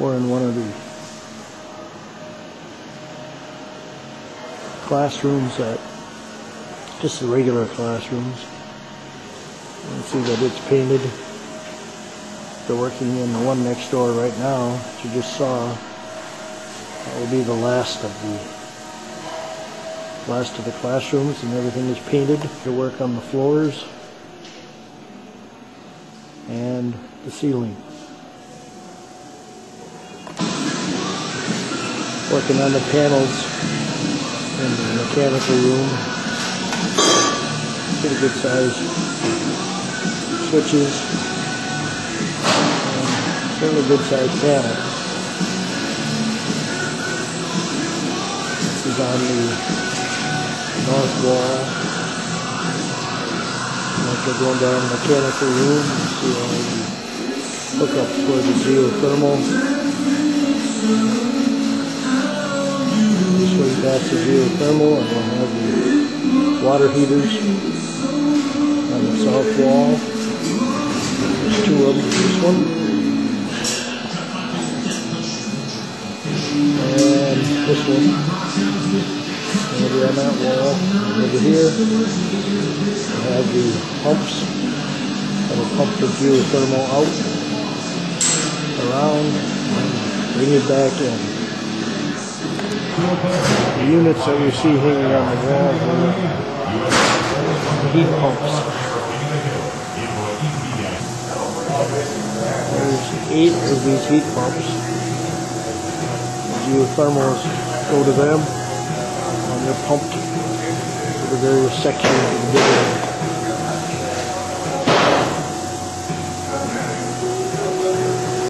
We're in one of the classrooms that just the regular classrooms. You can see that it's painted. They're working in the one next door right now that you just saw. That will be the last of the last of the classrooms and everything is painted. They work on the floors and the ceiling. Working on the panels in the mechanical room. Pretty good size switches. And fairly good size panel. This is on the north wall. You're going down the mechanical room, see all the hookups for the geothermal. Past the geothermal and we'll have the water heaters on the south wall. There's two of them, this one. And this one. Maybe on that wall. Over here, we have the pumps that'll pump the geothermal out, around, and bring it back in. The units that you see hanging on the wall are heat pumps. There's eight of these heat pumps. Geothermals go to them and they're pumped to the various sections of the building.